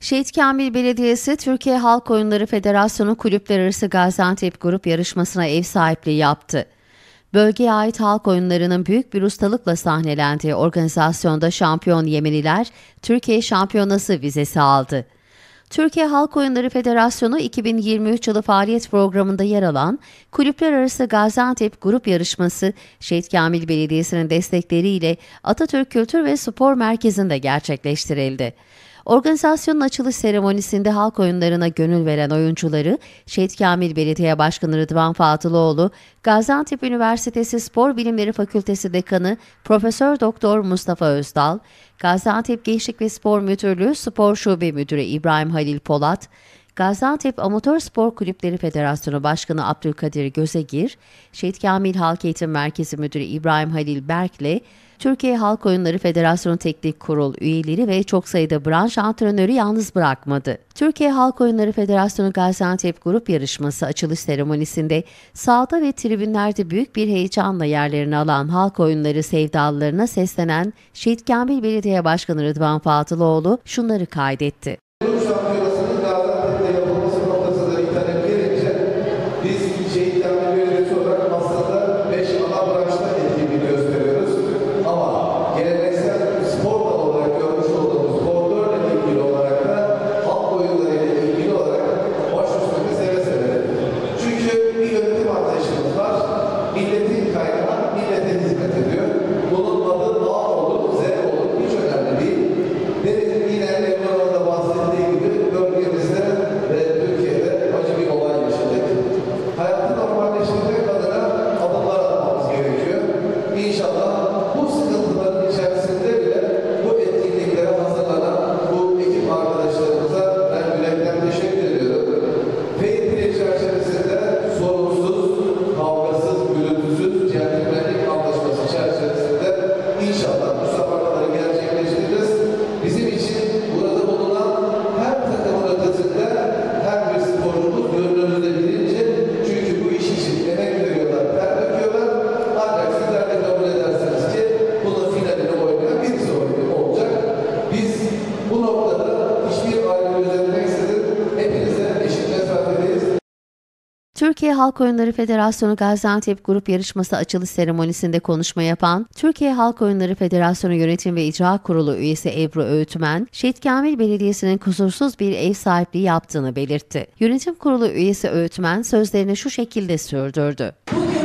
Şehit Kamil Belediyesi Türkiye Halk Oyunları Federasyonu Kulüpler Arası Gaziantep Grup yarışmasına ev sahipliği yaptı. Bölgeye ait halk oyunlarının büyük bir ustalıkla sahnelendiği organizasyonda şampiyon Yemeniler Türkiye Şampiyonası vizesi aldı. Türkiye Halk Oyunları Federasyonu 2023 yılı faaliyet programında yer alan Kulüpler Arası Gaziantep Grup Yarışması Şehit Kamil Belediyesi'nin destekleriyle Atatürk Kültür ve Spor Merkezi'nde gerçekleştirildi. Organizasyonun açılış seremonisinde halk oyunlarına gönül veren oyuncuları Şehit Kamil Belediye Başkanı Rıdvan Fatıloğlu, Gaziantep Üniversitesi Spor Bilimleri Fakültesi Dekanı Profesör Doktor Mustafa Özdal, Gaziantep Gençlik ve Spor Müdürlüğü Spor Şube Müdürü İbrahim Halil Polat, Gaziantep Amatör Spor Kulüpleri Federasyonu Başkanı Abdülkadir Gözegir, Şehit Kamil Halk Eğitim Merkezi Müdürü İbrahim Halil Berk'le Türkiye Halk Oyunları Federasyonu Teknik Kurul üyeleri ve çok sayıda branş antrenörü yalnız bırakmadı. Türkiye Halk Oyunları Federasyonu Gaziantep Grup Yarışması açılış seremonisinde sahada ve tribünlerde büyük bir heyecanla yerlerini alan halk oyunları sevdalılarına seslenen Şehit Kamil Belediye Başkanı Rıdvan Fatıloğlu şunları kaydetti. Türkiye Halk Oyunları Federasyonu Gaziantep Grup Yarışması açılış seremonisinde konuşma yapan Türkiye Halk Oyunları Federasyonu Yönetim ve İcra Kurulu üyesi Ebru Öğütmen, Şehit Kamil Belediyesi'nin kusursuz bir ev sahipliği yaptığını belirtti. Yönetim Kurulu üyesi Öğütmen sözlerini şu şekilde sürdürdü. Bugün